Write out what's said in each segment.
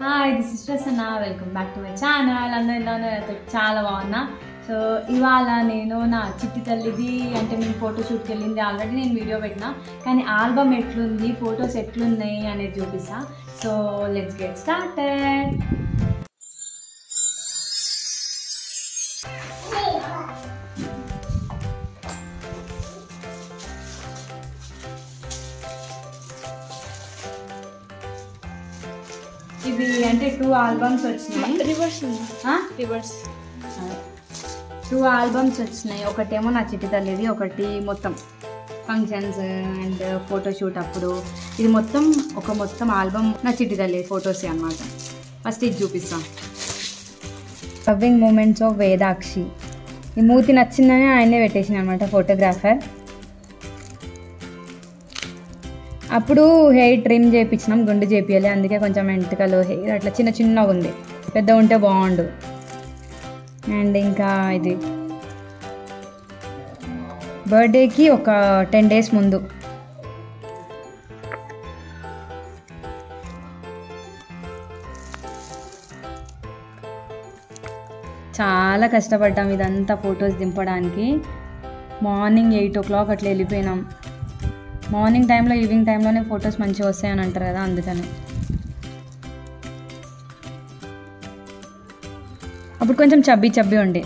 Hi this sisters అన్న welcome back to my channel అందరూ అయితే చాలా బాగున్నా. సో ఇవాళ నేను నా చిట్టి తల్లిది అంటే మేము ఫోటోషూట్కి వెళ్ళింది ఆల్రెడీ నేను వీడియో పెట్టిన. కానీ ఆల్బమ్ ఎట్లుంది ఫొటోస్ ఎట్లున్నాయి అనేది చూపిస్తా. సో లెట్స్ గెట్ స్టార్టెడ్ ఇవి అంటే టూ ఆల్బమ్స్ వచ్చినాయి. రివర్స్? రివర్స్ టూ ఆల్బమ్స్ వచ్చినాయి. ఒకటేమో నా చిట్టి తల్లిది ఒకటి మొత్తం ఫంక్షన్స్ అండ్ ఫోటోషూట్ అప్పుడు. ఇది మొత్తం ఒక మొత్తం ఆల్బమ్ నా చిట్టి తల్లి ఫొటోస్ అన్నమాట. ఫస్ట్ ఇది చూపిస్తాం. లవ్వింగ్ మూమెంట్స్ ఆఫ్ వేదాక్షి ఈ మూతి నచ్చిందని ఆయనే పెట్టేసిన అనమాట ఫోటోగ్రాఫర్ అప్పుడు హెయిర్ ట్రిమ్ చేయించినాం గుండు చేపియాలి అందుకే కొంచెం వెంట్రుకలు హెయిర్ అట్లా చిన్న చిన్నగా ఉంది. పెద్ద ఉంటే బాగుండు. అండ్ ఇంకా ఇది బర్త్డేకి ఒక టెన్ డేస్ ముందు. చాలా కష్టపడ్డాం ఇదంతా ఫొటోస్ దింపడానికి. మార్నింగ్ ఎయిట్ ఓ క్లాక్ అట్లా వెళ్ళిపోయినాం. మార్నింగ్ టైంలో ఈవినింగ్ టైంలోనే ఫొటోస్ మంచిగా వస్తాయని అంటారు కదా అందుకని. అప్పుడు కొంచెం చబ్బీ చబ్బీ ఉండే.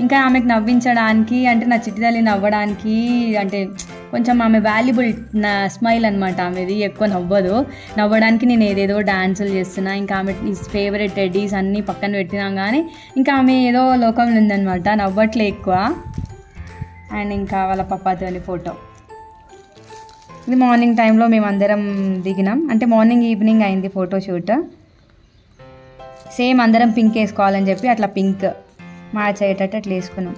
ఇంకా ఆమెకు నవ్వించడానికి అంటే నా చిట్టి తల్లి నవ్వడానికి అంటే కొంచెం ఆమె వాల్యుబుల్ నా స్మైల్ అనమాట ఆమెది. ఎక్కువ నవ్వదు. నవ్వడానికి నేను ఏదేదో డాన్సులు చేస్తున్నా ఇంకా ఆమె ఫేవరెట్ టెడ్డీస్ అన్నీ పక్కన పెట్టినా కానీ ఇంకా ఆమె ఏదో లోకంలో ఉందన్నమాట. నవ్వట్లే ఎక్కువ. అండ్ ఇంకా వాళ్ళ పప్పాతోని ఫోటో. ఇది మార్నింగ్ టైంలో మేము అందరం దిగినాం. అంటే మార్నింగ్ ఈవినింగ్ అయింది ఫోటో షూట్. సేమ్ అందరం పింక్ వేసుకోవాలని చెప్పి అట్లా పింక్ మ్యాచ్ అయ్యేటట్టు అట్లా వేసుకున్నాం.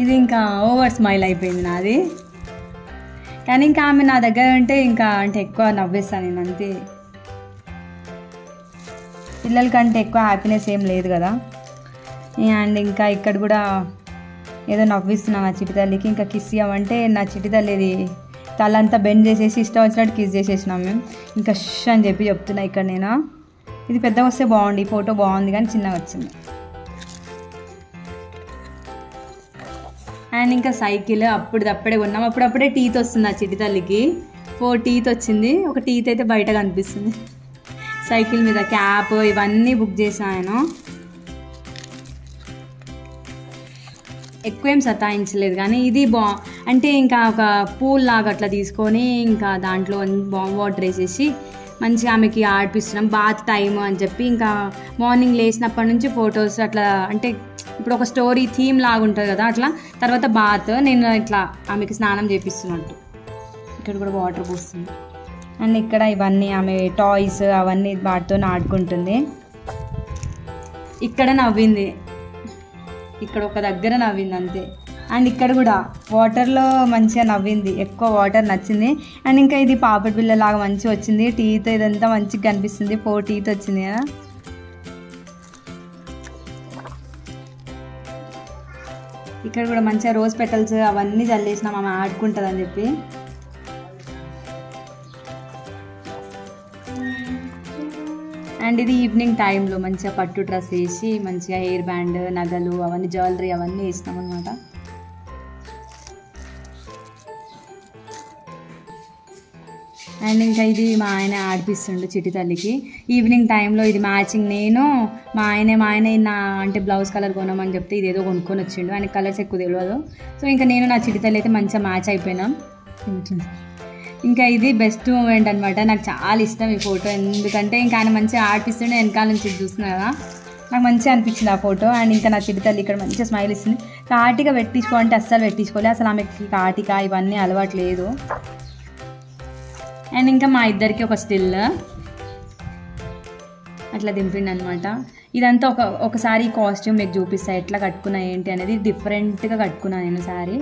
ఇది ఇంకా ఓవర్ స్మైల్ అయిపోయింది నాది. కానీ ఇంకా ఆమె నా దగ్గర ఉంటే ఇంకా అంటే ఎక్కువ నవ్వేస్తాను నేను అంతే. పిల్లలకంటే ఎక్కువ హ్యాపీనెస్ ఏం లేదు కదా. అండ్ ఇంకా ఇక్కడ కూడా ఏదో నవ్విస్తున్నా నా చిటి తల్లికి. ఇంకా కిస్ ఇవ్వమంటే నా చిటి తల్లిది తలంతా బెండ్ చేసేసి ఇష్టం వచ్చినట్టు కిస్ చేసేసినాం మేము. ఇంకా షష్ అని చెప్పి చెప్తున్నా ఇక్కడ నేను. ఇది పెద్దగా వస్తే బాగుంది ఫోటో బాగుంది కానీ చిన్నగా వచ్చింది. అండ్ ఇంకా సైకిల్ అప్పుడు అప్పుడే కొన్నాం. అప్పుడప్పుడే టీత్ వస్తుంది ఆ చిటి తల్లికి. ఫోర్ టీత్ వచ్చింది. ఒక టీత్ అయితే బయట కనిపిస్తుంది. సైకిల్ మీద క్యాప్ ఇవన్నీ బుక్ చేసాను ఎక్కువేం సతాయించలేదు కానీ ఇది బా అంటే ఇంకా ఒక పూల్ లాగా అట్లా తీసుకొని ఇంకా దాంట్లో బాంబు వాటర్ వేసేసి మంచిగా ఆమెకి ఆడిపిస్తున్నాం. బాత్ టైం అని చెప్పి ఇంకా మార్నింగ్ లేచినప్పటి నుంచి ఫొటోస్ అట్లా అంటే ఇప్పుడు ఒక స్టోరీ థీమ్ లాగా ఉంటుంది కదా అట్లా. తర్వాత బాత్ నేను ఇట్లా ఆమెకి స్నానం చేపిస్తున్నట్టు. ఇక్కడ కూడా వాటర్ పోస్తుంది. అండ్ ఇక్కడ ఇవన్నీ ఆమె టాయ్స్ అవన్నీ వాటితో ఆడుకుంటుంది. ఇక్కడ నవ్వింది. ఇక్కడ ఒక దగ్గర నవ్వింది అంతే. అండ్ ఇక్కడ కూడా వాటర్లో మంచిగా నవ్వింది. ఎక్కువ వాటర్ నచ్చింది. అండ్ ఇంకా ఇది పాపడి పిల్లలాగా మంచిగా వచ్చింది. టీత్ ఇదంతా మంచిగా కనిపిస్తుంది. ఫోర్ టీత్ వచ్చింది కదా. ఇక్కడ కూడా మంచిగా రోజ్ పెటల్స్ అవన్నీ చల్లేసినాం. ఆమె ఆడుకుంటుంది అని చెప్పి. అండ్ ఇది ఈవినింగ్ టైంలో మంచిగా పట్టు డ్రెస్ వేసి మంచిగా హెయిర్ బ్యాండ్ నగలు అవన్నీ జ్యువెలరీ అవన్నీ వేసినాం అనమాట అండ్ ఇంకా ఇది మా ఆయన ఆడిపిస్తుండు చిటి తల్లికి. ఈవినింగ్ టైంలో ఇది మ్యాచింగ్. నేను మా ఆయన మా ఆయన నా అంటే బ్లౌజ్ కలర్ కొనమని చెప్తే ఇది ఏదో కొనుక్కొని వచ్చిండు. ఆయన కలర్స్ ఎక్కువ తెలియదు సో ఇంకా నేను నా చిటి తల్లి అయితే మంచిగా మ్యాచ్ అయిపోయినాం. ఇంకా ఇది బెస్ట్ మూమెంట్ అనమాట నాకు చాలా ఇష్టం ఈ ఫోటో ఎందుకంటే ఇంకా ఆయన మంచిగా ఆడిపిస్తుండే వెనకాల నుంచి చూస్తున్నా కదా. నాకు మంచిగా అనిపించింది ఆ ఫోటో అండ్ ఇంకా నా చిరుతల్లి ఇక్కడ మంచిగా స్మైల్ ఇస్తుంది. కాటిక పెట్టించుకో అంటే అస్సలు పెట్టించుకోలే. అసలు ఆమెకి కాటిక ఇవన్నీ అలవాటు లేదు. అండ్ ఇంకా మా ఇద్దరికి ఒక స్టిల్ అట్లా దింపిండి అనమాట ఇదంతా ఒక ఒకసారి కాస్ట్యూమ్ మీకు చూపిస్తా. ఎట్లా కట్టుకున్నా ఏంటి అనేది డిఫరెంట్గా కట్టుకున్నాను నేను సారీ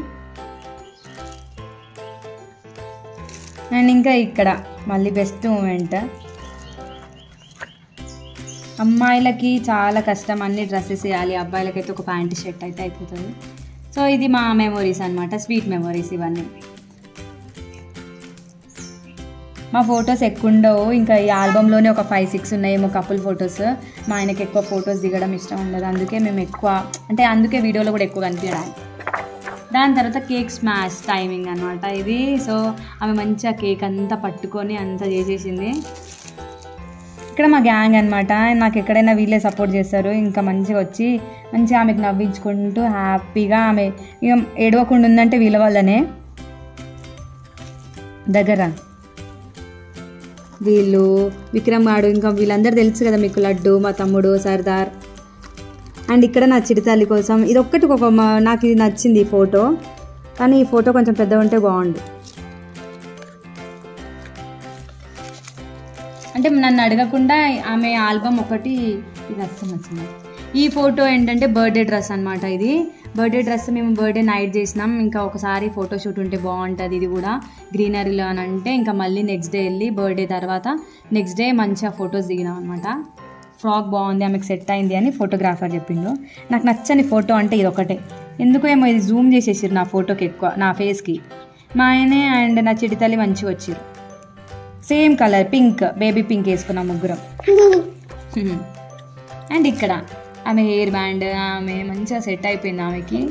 అండ్ ఇంకా ఇక్కడ. మళ్ళీ బెస్ట్ మూమెంట్ అమ్మాయిలకి చాలా కష్టం. అన్ని డ్రెస్సెస్ వేయాలి. అబ్బాయిలకైతే ఒక ప్యాంట్ షర్ట్ అయితే అయిపోతుంది. సో ఇది మా మెమొరీస్ అనమాట స్వీట్ మెమొరీస్ ఇవన్నీ. మా ఫొటోస్ ఎక్కువ ఉండవు ఇంకా ఈ ఆల్బంలోనే ఒక ఫైవ్ సిక్స్ ఉన్నాయేమో కపుల్ ఫొటోస్ మా ఆయనకి ఎక్కువ ఫొటోస్ దిగడం ఇష్టం ఉండదు. అందుకే మేము ఎక్కువ అంటే అందుకే వీడియోలో కూడా ఎక్కువ కనిపించడానికి. దాని తర్వాత కేక్ స్మాష్ టైమింగ్ అనమాట ఇది. సో ఆమె మంచిగా కేక్ అంతా పట్టుకొని అంతా చేసేసింది. ఇక్కడ మా గ్యాంగ్ అనమాట నాకు ఎక్కడైనా వీళ్ళే సపోర్ట్ చేస్తారు. ఇంకా మంచిగా వచ్చి మంచిగా ఆమెకు నవ్వించుకుంటూ హ్యాపీగా ఆమె ఇక ఏడవకుండా ఉందంటే వీళ్ళ వల్లనే. దగ్గర. వీళ్ళు విక్రమ్ గాడు ఇంకా వీళ్ళందరూ తెలుసు కదా మీకు లడ్డు మా తమ్ముడు సర్దార్. అండ్ ఇక్కడ నా చిడితల్లి కోసం. ఇది ఒక్కటి ఒక నాకు ఇది నచ్చింది ఈ ఫోటో. కానీ ఈ ఫోటో కొంచెం పెద్దగా ఉంటే బాగుండు. అంటే నన్ను అడగకుండా ఆమె ఆల్బమ్ ఒకటి ఇది అస్సలు నచ్చింది. ఈ ఫోటో ఏంటంటే బర్త్డే డ్రెస్ అనమాట ఇది. బర్త్డే డ్రెస్ మేము బర్త్డే నైట్ చేసినాం. ఇంకా ఒకసారి ఫోటోషూట్ ఉంటే బాగుంటుంది ఇది కూడా. గ్రీనరీలో అని అంటే ఇంకా మళ్ళీ నెక్స్ట్ డే వెళ్ళి బర్త్డే తర్వాత నెక్స్ట్ డే మంచిగా ఫొటోస్ దిగినాం అనమాట ఫ్రాక్ బాగుంది ఆమెకు సెట్ అయింది అని ఫోటోగ్రాఫర్ చెప్పిండు. నాకు నచ్చని ఫోటో అంటే ఇది ఒకటే ఎందుకో ఏమో ఇది జూమ్ చేసేసారు నా ఫోటోకి ఎక్కువ నా ఫేస్కి. మా ఆయనే అండ్ నా చిడితల్లి మంచిగా వచ్చారు same colour pink baby pink వేసుకున్నాం ముగ్గురం. అండ్ ఇక్కడ ఆమె హెయిర్ బ్యాండ్ ఆమె మంచిగా సెట్ అయిపోయింది ఆమెకి.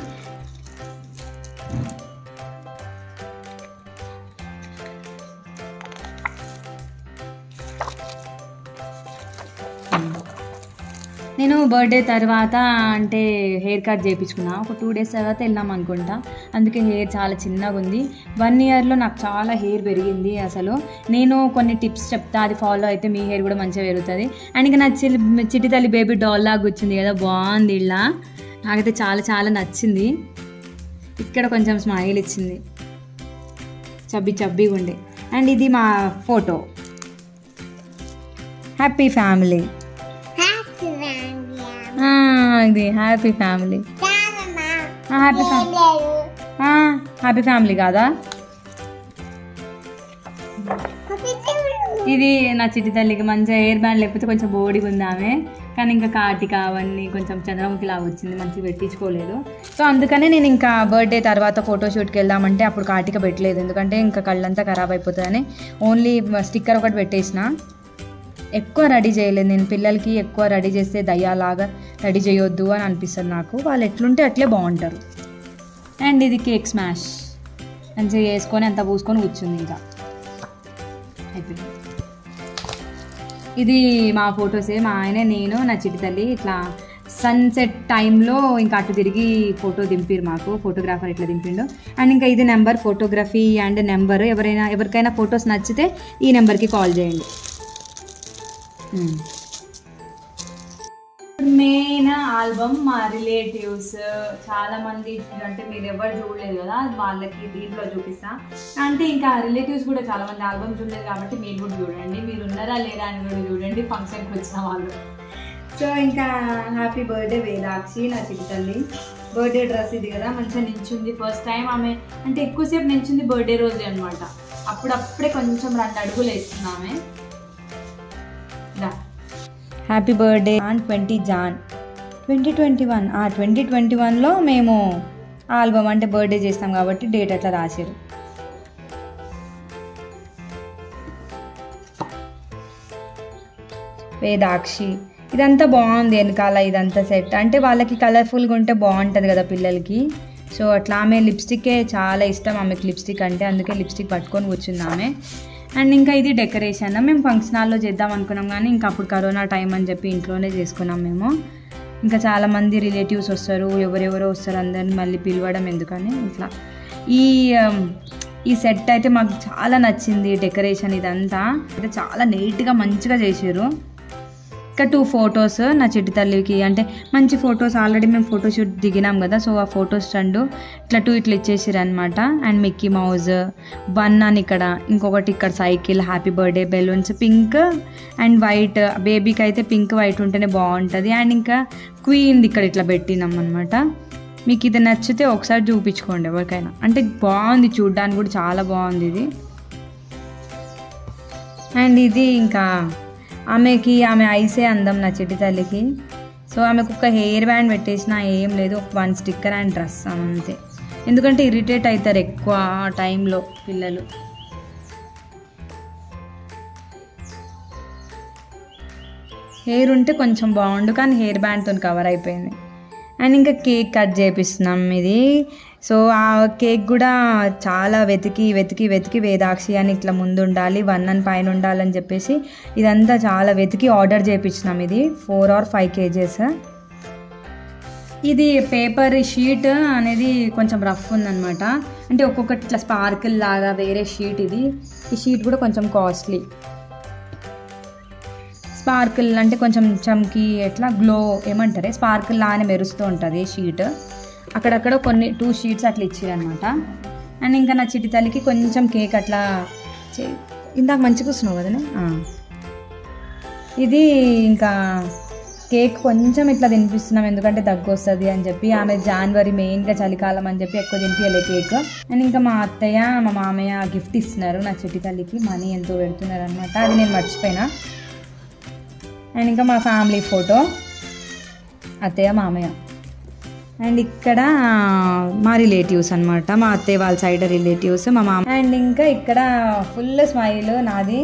నేను బర్త్డే తర్వాత అంటే హెయిర్ కట్ చేయించుకున్నా ఒక టూ డేస్ తర్వాత వెళ్ళాం అనుకుంటా. అందుకే హెయిర్ చాలా చిన్నగా ఉంది. వన్ ఇయర్లో నాకు చాలా హెయిర్ పెరిగింది అసలు. నేను కొన్ని టిప్స్ చెప్తా అది ఫాలో అయితే మీ హెయిర్ కూడా మంచిగా పెరుగుతుంది. అండ్ ఇంకా నా చిల్లి చిట్టి తల్లి బేబీ డాల్ లాగా వచ్చింది కదా బాగుంది ఇలా. నాకైతే చాలా చాలా నచ్చింది. ఇక్కడ కొంచెం స్మైల్ ఇచ్చింది. చబ్బి చబ్బిగా ఉండే. అండ్ ఇది మా ఫోటో హ్యాపీ ఫ్యామిలీ ఇది happy family. Happy family happy family కాదా? ఇది నా చిట్టి తల్లికి మంచిగా హెయిర్ బ్యాండ్ లేకపోతే కొంచెం బోడిగా ఉంది ఆమె. కానీ ఇంకా కాటిక అవన్నీ కొంచెం చంద్రముఖి లాగా వచ్చింది మంచిగా పెట్టించుకోలేదు. సో అందుకనే నేను ఇంకా బర్త్డే తర్వాత ఫోటోషూట్కి వెళ్దామంటే అప్పుడు కాటిక పెట్టలేదు. ఎందుకంటే ఇంకా కళ్ళంతా ఖరాబ్ అయిపోతుందని. ఓన్లీ స్టిక్కర్ ఒకటి పెట్టేసిన. ఎక్కువ రెడీ చేయలేదు. నేను పిల్లలకి ఎక్కువ రెడీ చేస్తే దయ్యాలాగా రెడీ చేయొద్దు అని అనిపిస్తుంది నాకు. వాళ్ళు ఎట్లుంటే అట్లే బాగుంటారు. అండ్ ఇది కేక్ స్మాష్. మంచిగా వేసుకొని అంత పూసుకొని కూర్చుంది ఇంకా. అయిపోయింది. ఇది మా ఫొటోసే. మా ఆయన నేను నా చిట్టి తల్లి ఇట్లా సన్సెట్ టైంలో ఇంకా అటు తిరిగి ఫోటో దింపిరు మాకు. ఫోటోగ్రాఫర్ ఇట్లా దింపిండు. అండ్ ఇంకా ఇది నెంబర్ ఫోటోగ్రఫీ అండ్ నెంబర్ ఎవరైనా ఎవరికైనా ఫొటోస్ నచ్చితే ఈ నెంబర్కి కాల్ చేయండి. Hmm. మెయిన్ ఆల్బమ్ మా రిలేటివ్స్ చాలా మంది అంటే మీరు ఎవరు చూడలేదు కదా వాళ్ళకి దీంట్లో చూపిస్తా. అంటే ఇంకా రిలేటివ్స్ కూడా చాలా మంది ఆల్బమ్స్ చూడలేదు కాబట్టి మీరు కూడా చూడండి. మీరు ఉన్నారా లేదా అని కూడా చూడండి ఫంక్షన్కి వచ్చిన వాళ్ళు. సో ఇంకా హ్యాపీ బర్త్డే వేదాక్షి నా చిట్టల్లి బర్త్డే డ్రెస్ ఇది కదా మంచిగా నించుంది. ఫస్ట్ టైం ఆమె అంటే ఎక్కువసేపు నించుంది బర్త్డే రోజే అనమాట అప్పుడప్పుడే కొంచెం రెండు అడుగులు వేస్తుంది ఆమె. Happy birthday on twenty Jan twenty twenty one ఆ ట్వంటీ ట్వంటీ వన్లో మేము ఆల్బమ్ అంటే బర్త్డే చేస్తాం కాబట్టి డేట్ అట్లా రాశారు వేదాక్షి. ఇదంతా బాగుంది వెనకాల ఇదంతా సెట్ అంటే వాళ్ళకి కలర్ఫుల్గా ఉంటే బాగుంటుంది కదా పిల్లలకి. సో అట్లా ఆమె లిప్స్టికే చాలా ఇష్టం. ఆమెకి లిప్స్టిక్ అంటే అందుకే లిప్స్టిక్ పట్టుకొని కూర్చుంది ఆమె. అండ్ ఇంకా ఇది డెకరేషన్. మేము ఫంక్షన్ హాల్లో చేద్దాం అనుకున్నాం కానీ ఇంకా అప్పుడు కరోనా టైం అని చెప్పి ఇంట్లోనే చేసుకున్నాం మేము. ఇంకా చాలామంది రిలేటివ్స్ వస్తారు ఎవరెవరో వస్తారు అందరిని మళ్ళీ పిలవడం ఎందుకని ఇట్లా. ఈ um, ఈ సెట్ అయితే మాకు చాలా నచ్చింది డెకరేషన్ ఇదంతా. అయితే చాలా నీట్గా మంచిగా చేసారు ఇంకా టూ ఫొటోస్ నా చెట్టు తల్లికి. అంటే మంచి ఫొటోస్ ఆల్రెడీ మేము ఫోటోషూట్ దిగినాం కదా సో ఆ ఫొటోస్ రెండు ఇట్లా టూ ఇట్లా ఇచ్చేసారు అనమాట అండ్ మిక్కీ మౌజ్ వన్ అని ఇక్కడ ఇంకొకటి ఇక్కడ cycle happy birthday balloons pink and white బేబీకి అయితే పింక్ వైట్ ఉంటేనే బాగుంటుంది. అండ్ ఇంకా క్వీన్ది ఇక్కడ ఇట్లా పెట్టినాం అనమాట మీకు ఇది నచ్చితే ఒకసారి చూపించుకోండి ఎవరికైనా. అంటే బాగుంది చూడ్డానికి కూడా చాలా బాగుంది ఇది. అండ్ ఇది ఇంకా ఆమెకి ఆమె ఐసే అందం నా చెడ్డి తల్లికి. సో ఆమెకు ఒక హెయిర్ బ్యాండ్ పెట్టేసిన ఏం లేదు ఒక వన్ స్టిక్కర్ అండ్ డ్రెస్ అంతే. ఎందుకంటే ఇరిటేట్ అవుతారు ఎక్కువ ఆ టైంలో పిల్లలు. హెయిర్ ఉంటే కొంచెం బాగుండు కానీ హెయిర్ బ్యాండ్తో కవర్ అయిపోయింది. అండ్ ఇంకా కేక్ కట్ చేపిస్తున్నాం ఇది సో ఆ కేక్ కూడా చాలా వెతికి వెతికి వెతికి వేదాక్షి అని ఇట్లా ముందు ఉండాలి వన్ అని పైన ఉండాలని చెప్పేసి ఇదంతా చాలా వెతికి ఆర్డర్ చేయించినాం ఇది. Four or five kgs. ఇది పేపర్ షీట్ అనేది కొంచెం రఫ్ ఉందనమాట అంటే ఒక్కొక్కటి ఇట్లా స్పార్కిల్ లాగా వేరే షీట్ ఇది. ఈ షీట్ కూడా కొంచెం కాస్ట్లీ. స్పార్కిల్ అంటే కొంచెం చమ్కి ఎట్లా గ్లో ఏమంటారే? స్పార్కిల్ లానే మెరుస్తూ ఉంటుంది షీట్. అక్కడక్కడ కొన్ని టూ షీట్స్ అట్లా ఇచ్చారనమాట అండ్ ఇంకా నా చిట్టి తల్లికి కొంచెం కేక్ అట్లా చే- ఇందాక మంచిగా కూర్చున్నావు కదనే. ఇది ఇంకా కేక్ కొంచెం ఇట్లా తినిపిస్తున్నాం ఎందుకంటే దగ్గు వస్తుంది అని చెప్పి. ఆమె జనవరి మెయిన్గా చలికాలం అని చెప్పి ఎక్కువ తినిపించలే కేక్. అండ్ ఇంకా మా అత్తయ్య మా మామయ్య గిఫ్ట్ ఇస్తున్నారు నా చిట్టి తల్లికి. మనీ ఎంతో పెడుతున్నారు అనమాట అది నేను మర్చిపోయినా. అండ్ ఇంకా మా ఫ్యామిలీ ఫోటో అత్తయ్య మామయ్య. అండ్ ఇక్కడ మా రిలేటివ్స్ అనమాట మా అత్తయ్య వాళ్ళ సైడ్ రిలేటివ్స్ మా మామ. అండ్ ఇంకా ఇక్కడ ఫుల్ స్మైల్ నాది.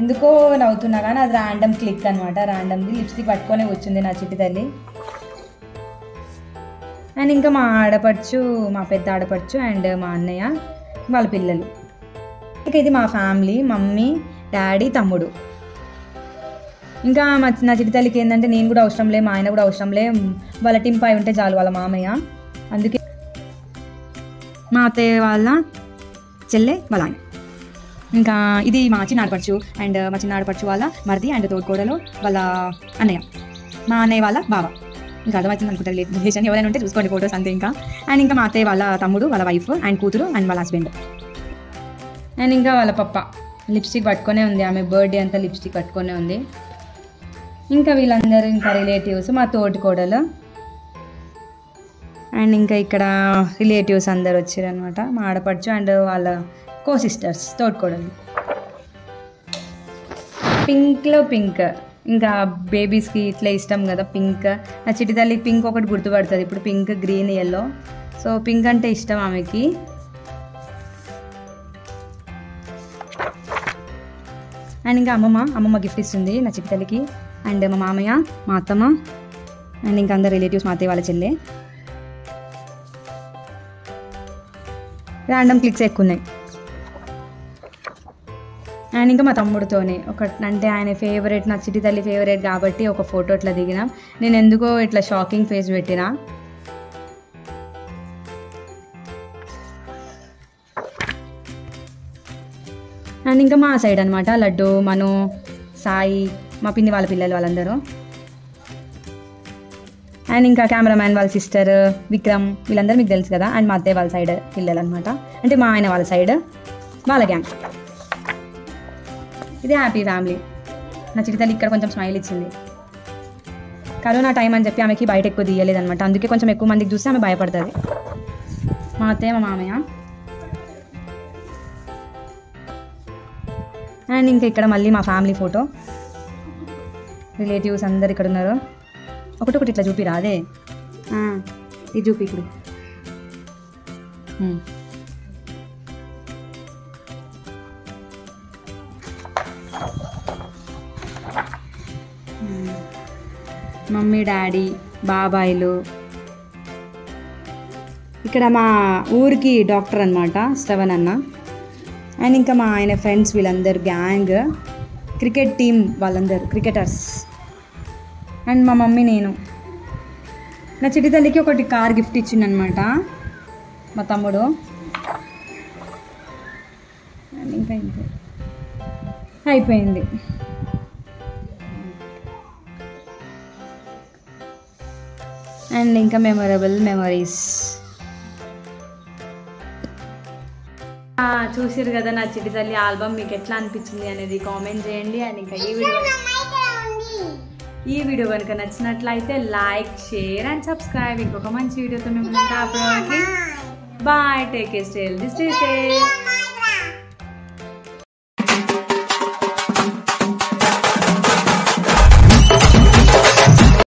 ఎందుకో నవ్వుతున్నా కానీ అది ర్యాండమ్ క్లిక్ అనమాట ర్యాండమ్ది లిప్స్టిక్ పట్టుకొని వచ్చింది నా చిట్టి తల్లి. అండ్ ఇంకా మా ఆడపడుచు మా పెద్ద ఆడపడుచు అండ్ మా అన్నయ్య వాళ్ళ పిల్లలు. ఇక ఇది మా ఫ్యామిలీ మమ్మీ డాడీ తమ్ముడు. ఇంకా మా నా చిట్టి తల్లికి ఏంటంటే నేను కూడా అవసరం లే మా ఆయన కూడా అవసరం లే. వాళ్ళ టింపాయి ఉంటే చాలు వాళ్ళ మామయ్య. అందుకే మా అత్తయ్య వాళ్ళ చెల్లె వాళ్ళ ఆయన. ఇంకా ఇది మా చిన్న ఆడపడుచు అండ్ మా చిన్న ఆడపడుచు వాళ్ళ మరిది అండ్ తోడుకోడలు వాళ్ళ అన్నయ్య. మా అన్నయ్య వాళ్ళ బావ. ఇంకా అర్థమవుతుంది అనుకుంటారు రిలేషన్ ఎవరైనా ఉంటే చూసుకోండి ఫోటోస్ అంతే ఇంకా. అండ్ ఇంకా మా అత్తయ్య వాళ్ళ తమ్ముడు వాళ్ళ వైఫ్ అండ్ కూతురు అండ్ వాళ్ళ హస్బెండ్ అండ్ ఇంకా వాళ్ళ పప్ప. లిప్స్టిక్ పట్టుకొనే ఉంది. ఆమె బర్త్డే అంతా లిప్స్టిక్ పట్టుకొనే ఉంది. ఇంకా వీళ్ళందరూ ఇంకా రిలేటివ్స్ మా తోటి కోడలు అండ్ ఇంకా ఇక్కడ రిలేటివ్స్ అందరు వచ్చారనమాట మా ఆడపడుచు అండ్ వాళ్ళ కో సిస్టర్స్ తోటికోడలు. పింక్లో పింక్. ఇంకా బేబీస్కి ఇట్లా ఇష్టం కదా పింక్. నా చిటి తల్లి పింక్ ఒకటి గుర్తుపడుతుంది ఇప్పుడు pink green yellow so pink అంటే ఇష్టం ఆమెకి. అండ్ ఇంకా అమ్మమ్మ అమ్మమ్మ గిఫ్ట్ ఇస్తుంది నా చిట్టి తల్లికి. అండ్ మా మామయ్య మా అత్తమ్మ అండ్ ఇంకా అందరు రిలేటివ్స్ మా అత్తయ్య వాళ్ళ చెల్లె. ర్యాండమ్ క్లిక్స్ ఎక్కువ ఉన్నాయి. అండ్ ఇంకా మా తమ్ముడితోనే ఒక అంటే ఆయన ఫేవరెట్ నా చిట్టి తల్లి ఫేవరెట్ కాబట్టి ఒక ఫోటో ఇట్లా దిగిన. నేను ఎందుకో ఇట్లా షాకింగ్ ఫేస్ పెట్టినా. అండ్ ఇంకా మా సైడ్ అనమాట లడ్డు మను సాయి మా పిన్ని వాళ్ళ పిల్లలు వాళ్ళందరూ. అండ్ ఇంకా కెమెరామ్యాన్ వాళ్ళ సిస్టర్ విక్రమ్ వీళ్ళందరూ మీకు తెలుసు కదా అండ్ మా అత్తయ్య వాళ్ళ సైడ్ పిల్లలు అనమాట అంటే మా ఆయన వాళ్ళ సైడ్ వాళ్ళ గ్యాంగ్ ఇది హ్యాపీ ఫ్యామిలీ. నా చిటితల్లి ఇక్కడ కొంచెం స్మైల్ ఇచ్చింది. కరోనా టైం అని చెప్పి ఆమెకి బయట ఎక్కువ తీయలేదనమాట అందుకే కొంచెం ఎక్కువ మందికి చూస్తే ఆమె భయపడుతుంది. మా అత్తయ్య మా మామయ్య. అండ్ ఇంకా ఇక్కడ మళ్ళీ మా ఫ్యామిలీ ఫోటో. రిలేటివ్స్ అందరు ఇక్కడ ఉన్నారు. ఒకటి ఒకటి ఇట్లా చూపిరా అదే? ఇది చూపి ఇప్పుడు. మమ్మీ డాడీ బాబాయిలు. ఇక్కడ మా ఊరికి డాక్టర్ అనమాట శ్రవణ్ అన్న. అండ్ ఇంకా మా ఆయన ఫ్రెండ్స్ వీళ్ళందరూ గ్యాంగ్ క్రికెట్ టీం వాళ్ళందరూ క్రికెటర్స్. అండ్ మా మమ్మీ నేను. నా చిట్టి తల్లికి ఒకటి కార్ గిఫ్ట్ ఇచ్చిండనమాట. మా తమ్ముడు. అండ్ ఇంకా ఇంకా అయిపోయింది. అండ్ ఇంకా మెమొరబుల్ మెమరీస్. చూసిరు కదా నా చిట్టి తల్లి ఆల్బమ్ మీకు ఎట్లా అనిపించింది అనేది కామెంట్ చేయండి. అండ్ ఇంకా ఈ వీడియో ఈ వీడియో కనుక నచ్చినట్లయితే లైక్ షేర్ అండ్ సబ్స్క్రైబ్. ఇంకొక మంచి వీడియోతో మేము ఉంటాం. Bye take care stay stay safe